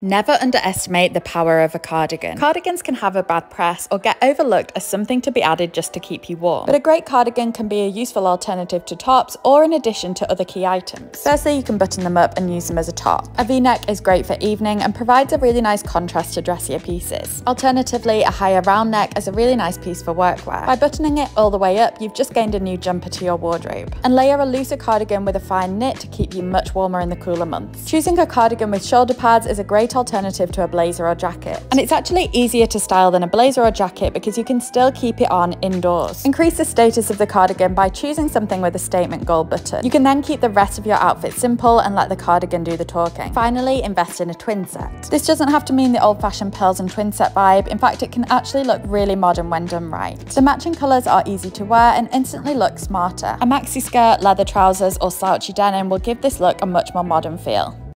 Never underestimate the power of a cardigan. Cardigans can have a bad press or get overlooked as something to be added just to keep you warm. But a great cardigan can be a useful alternative to tops or in addition to other key items. Firstly, you can button them up and use them as a top. A v-neck is great for evening and provides a really nice contrast to dressier pieces. Alternatively, a higher round neck is a really nice piece for workwear. By buttoning it all the way up, you've just gained a new jumper to your wardrobe. And layer a looser cardigan with a fine knit to keep you much warmer in the cooler months. Choosing a cardigan with shoulder pads is a great great alternative to a blazer or jacket. And it's actually easier to style than a blazer or jacket because you can still keep it on indoors. Increase the status of the cardigan by choosing something with a statement gold button. You can then keep the rest of your outfit simple and let the cardigan do the talking. Finally, invest in a twin set. This doesn't have to mean the old-fashioned pearls and twin set vibe. In fact, it can actually look really modern when done right. The matching colours are easy to wear and instantly look smarter. A maxi skirt, leather trousers or slouchy denim will give this look a much more modern feel.